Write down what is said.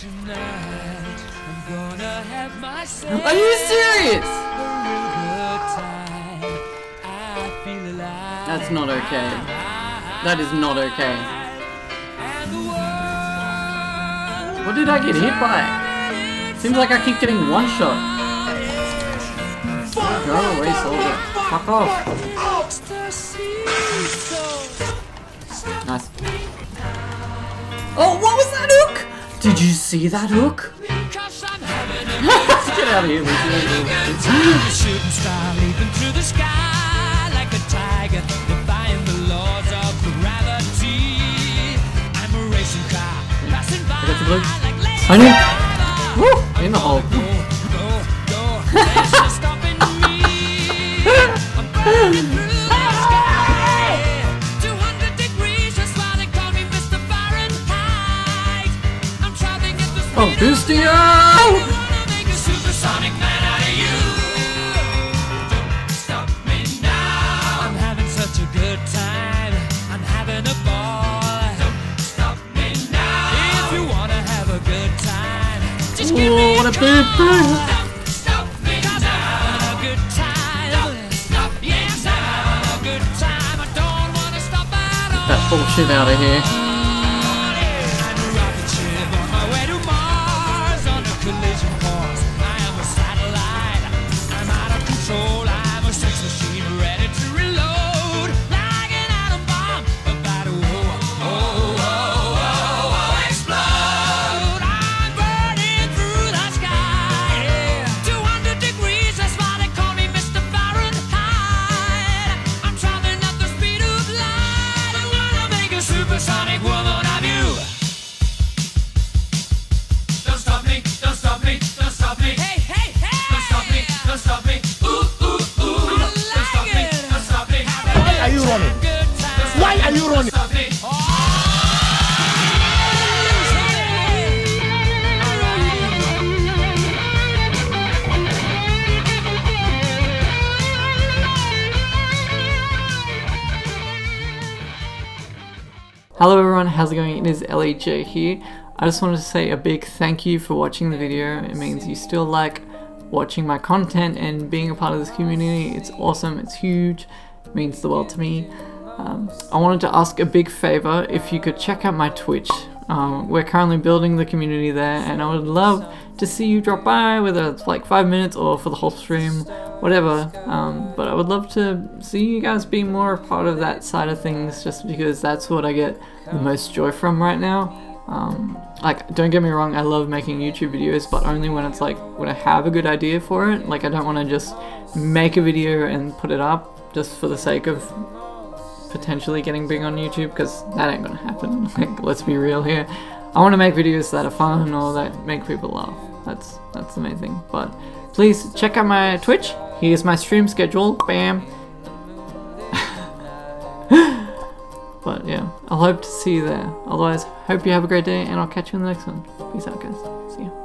Are you serious? a real good time. I feel alive. That's not okay. That is not okay. And the world What did I get hit by? Seems like I keep getting one shot. Go away, soldier. Fuck off. Nice. Oh, what was that hook? Did you see that hook? Cause I'm having a Get out of here, Lucy. shooting star leaping through the sky like a tiger, defying the laws of gravity. I'm a racing car passing by got you, Blue. like laser. Tony! Woo! In the hole. Time. I don't stop me now If you wanna have a good time, just want to be a good time. Don't stop me now I don't want to stop at all. That bullshit out of here. Hello everyone, how's it going? It is Ellie Jae here. I just wanted to say a big thank you for watching the video. It means you still like watching my content and being a part of this community. It's awesome, it's huge, it means the world to me. Um, I wanted to ask a big favor if you could check out my Twitch. Um, we're currently building the community there and I would love to see you drop by, whether it's like five minutes or for the whole stream, whatever. Um, but I would love to see you guys be more a part of that side of things just because that's what I get the most joy from right now. Um, like, don't get me wrong, I love making YouTube videos, but only when it's like, when I have a good idea for it. Like, I don't want to just make a video and put it up just for the sake of potentially getting big on YouTube because that ain't gonna happen. Like, let's be real here. I want to make videos that are fun or that make people laugh. That's that's the main thing. But please check out my Twitch. Here's my stream schedule. Bam. but yeah, I'll hope to see you there. Otherwise, hope you have a great day, and I'll catch you in the next one. Peace out, guys. See ya.